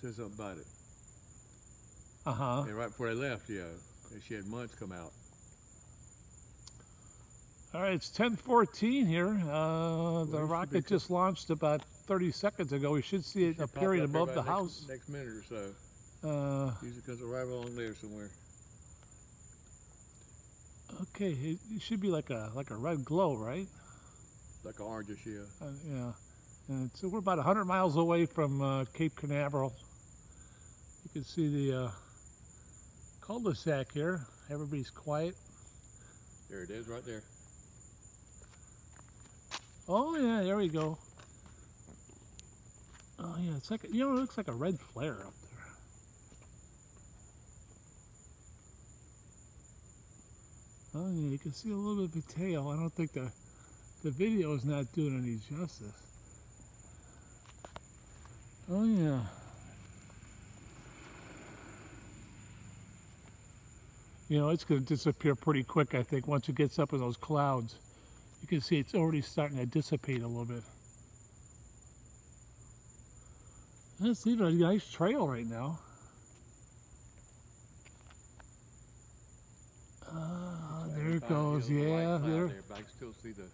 said something about it. Uh-huh. And right before I left, yeah, and she had months come out. All right, it's 10:14 here. Uh, the rocket just launched about 30 seconds ago. We should see it Should appearing above the next- house. Next minute or so. Uh, Usually comes right along there somewhere. okay, it, it should be like a like a red glow, right? Like an orangish, yeah. Uh, yeah. And so we're about 100 miles away from uh, Cape Canaveral. You can see the uh, cul-de-sac here. Everybody's quiet. There it is, right there. Oh yeah, there we go. Oh yeah, it's like you know, it looks like a red flare up there. Oh yeah, you can see a little bit of a tail. I don't think the the video is not doing any justice. Oh yeah. You know, it's going to disappear pretty quick, I think, once it gets up in those clouds. You can see it's already starting to dissipate a little bit. It's even a nice trail right now. Ah, there it Fine, you know, goes. Yeah, there. there, But I can still see the